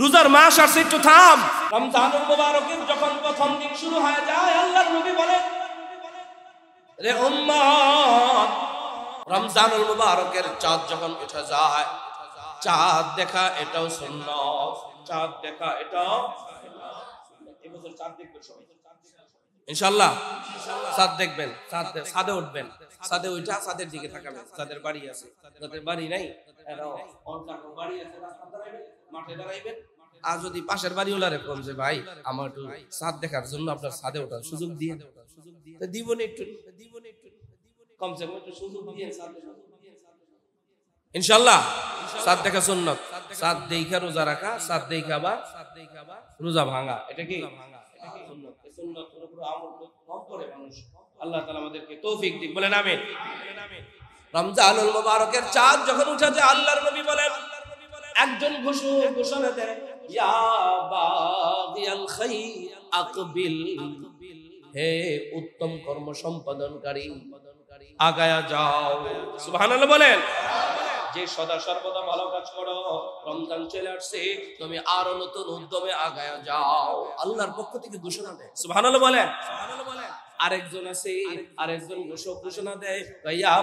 রোজার মাস আসছে, একটু থাম। রমজানুল মুবারকের যখন প্রথম দিন শুরু হয়ে যায় আল্লাহর নবী বলেন, রে উম্মত রমজানুল মুবারকের চাঁদ যখন উঠে যায়, চাঁদ দেখা এটাও সুন্নাত, চাঁদ দেখা এটাও এবছর চাঁদ দেখবে সবাই। ইনশাল্লাহ চাঁদ দেখবেন ছাদে উঠবেন। সাদে উঠা সাদের দিকে থাকাবেন। ছাদের বাড়ি আছে যাদের বাড়ি নাই বাড়ি আছে আর যদি পাশের বাড়ি এরকম যে, ভাই, আমার একটু ছাদ দেখার জন্য আপনার ছাদে ওঠার সুযোগ দিয়ে তো দিব একটু একটু, কম সুযোগ দিয়ে ইনশাল্লাহ সাত দেখা সুন্নত সাত দেখা রোজা রাখা সাত দেখা বা রোজা ভাঙা। এটা কি? কম আল্লাহ আমাদেরকে তৌফিক দিক। বলেন আমিন। চাঁদ যখন উঠেছে আল্লাহর নবী বলেন একজন ঘোষণা দেয়, ইয়া বাগিয়াল আকবিল। হে উত্তম কর্ম সম্পাদনকারী আগায়া যাও। সুবহানাল্লাহ বলেন, যে সদা সর্বদা ভালো কাজ করো, রমজান চলে আসছে, তুমি আরও নতুন উদ্যমে আগায়া যাও। আল্লাহর পক্ষ থেকে ঘোষণা দেয়। সুবহানাল্লাহ বলেন আরেকজন আছে, আরেকজন ঘোষণা দেয় ইয়া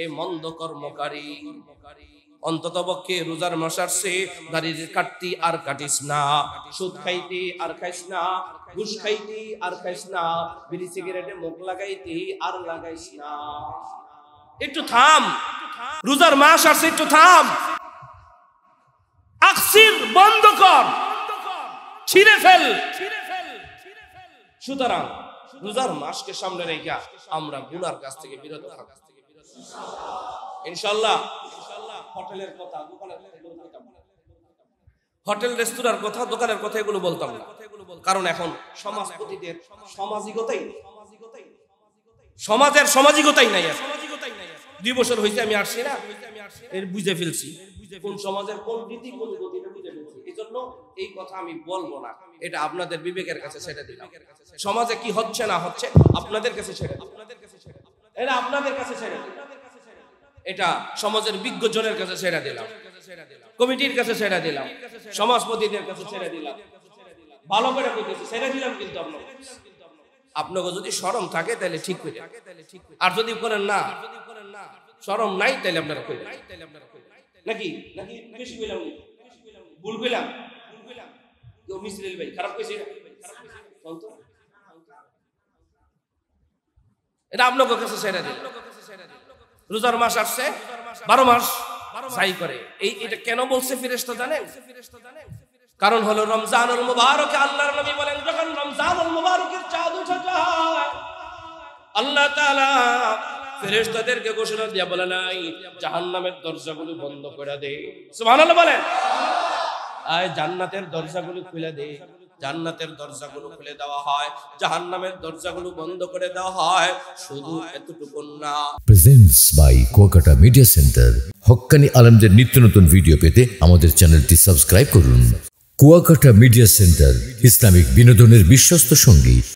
এ মন্দ কর্মকারী। অন্তত পক্ষে রোজার কাটতি আর কাটিস না। সুদ আর খাইস না, ঘুষ আর খাইস না, বিড়ি সিগারেটে মুখ লাগাইতে আর লাগাইস না। একটু থাম, রোজার মাস আসছে, একটু থাম। আকসির বন্ধ কর, ছিঁড়ে ফেল। সুতরাং রোজার মাসকে সামনে রেখে আমরা গুনার কাছ থেকে বিরত থাকব ইনশাল্লাহ হোটেলের কথা। হোটেল, রেস্তোরাঁর কথা, দোকানের কথা এগুলো বলতাম না কারণ এখন সমাজপতিদের সামাজিকতাই সমাজের সামাজিকতাই নাই। দুই বছর হয়েছে আমি আসছি না এর বুঝে ফেলছি। কোন সমাজের কোন রীতি কোন এই কথা আমি বলব না। এটা আপনাদের বিবেকের কাছে ছেড়ে দিলাম। সমাজে কি হচ্ছে না হচ্ছে, আপনাদের কাছে ছেড়ে দিলাম। এটা আপনাদের কাছে এটা সমাজের বিজ্ঞজনের কাছে ছেড়ে দিলাম। কমিটির কাছে ছেড়ে দিলাম। সমাজপতিদের কাছে ছেড়ে দিলাম। ভালো করে ছেড়ে দিলাম কিন্তু আপনাকে। যদি শরম থাকে, তাহলে ঠিক করে আর যদি করেন না শরম নাই তাহলে আপনারা কইলেন নাকি? নাকি? বেশি কইলাম নি? ভুল কইলাম? কেউ মিসলিল ভাই, খারাপ কইছি। এটা আপনাকে কাছে ছেড়ে দিল রোজার মাস আসছে, বারো মাস সাই করে। এই এটা কেন বলছে ফিরেস্তা জানেন? কারণ হলো রমজানুল মুবারক আল্লাহর নবী বলেন, যখন রমজানুল মুবারকের চাঁদ উঠে যায়, আল্লাহ তাআলা ফেরেশতাদেরকে ঘোষণা দিয়া বলে নাই, জাহান্নামের দরজাগুলো বন্ধ করে দে। সুবহানাল্লাহ বলেন। আয়, জান্নাতের দরজাগুলো খুলে দে। জান্নাতের দরজাগুলো খুলে দেওয়া হয়, জাহান্নামের দরজাগুলো বন্ধ করে দেওয়া হয়, শুধু এতটুকু না। Presents by Kuakata media centre Haqqani আলমদের নিত্য নতুন ভিডিও পেতে আমাদের চ্যানেলটি সাবস্ক্রাইব করুন। কুয়াকাটা মিডিয়া সেন্টার ইসলামিক বিনোদনের বিশ্বস্ত সঙ্গী।